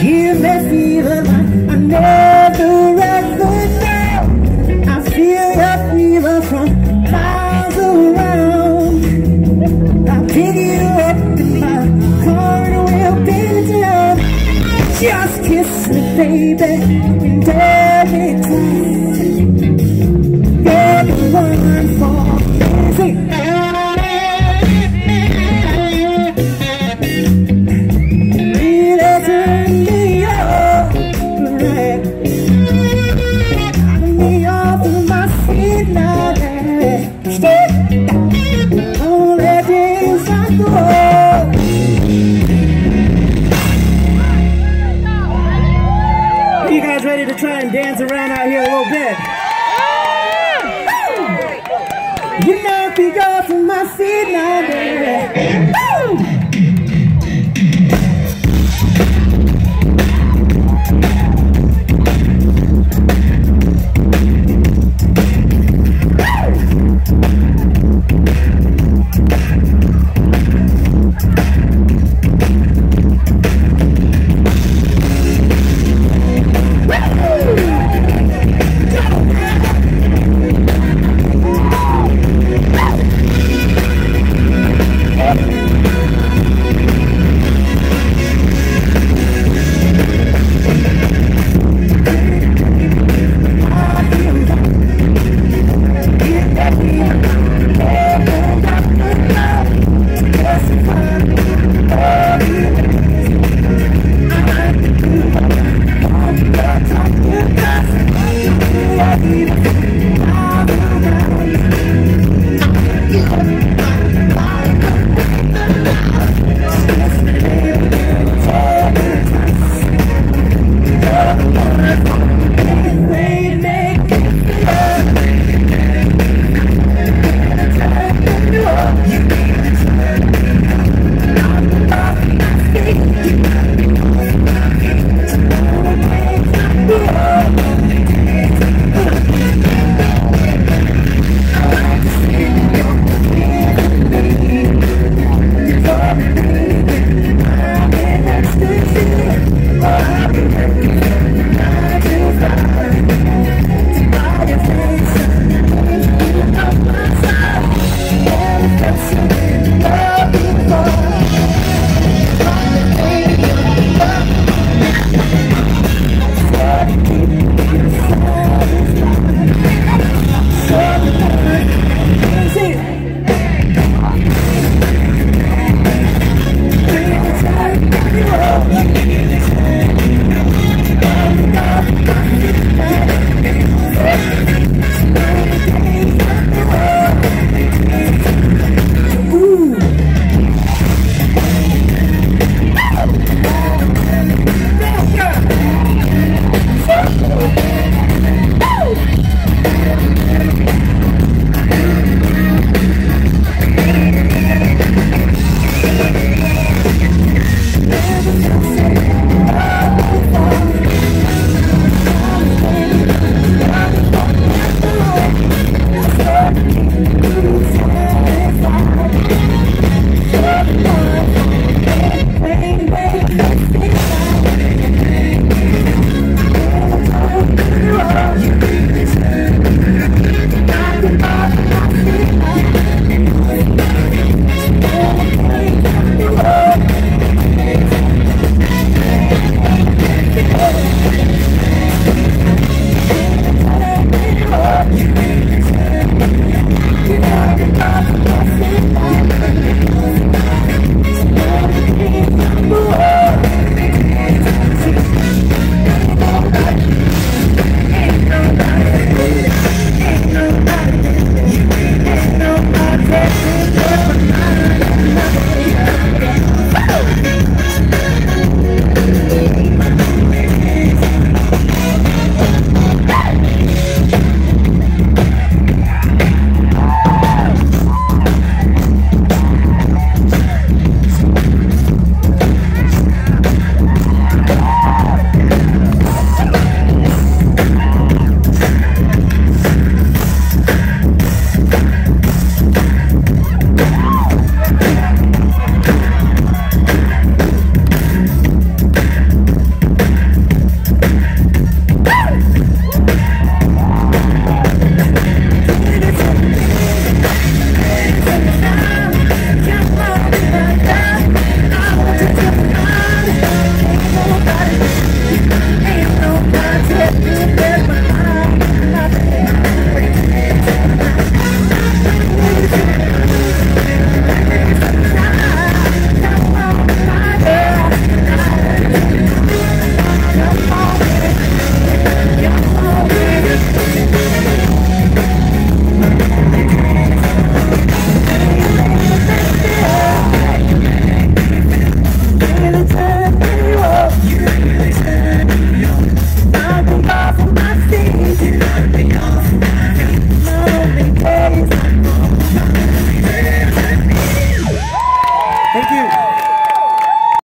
give me fever I never ever know. I feel your fever from miles around. I'll pick you up in my we'll beat it down. Just kiss me, baby, try and dance around out here a little bit? You knock me off of my feet now, baby.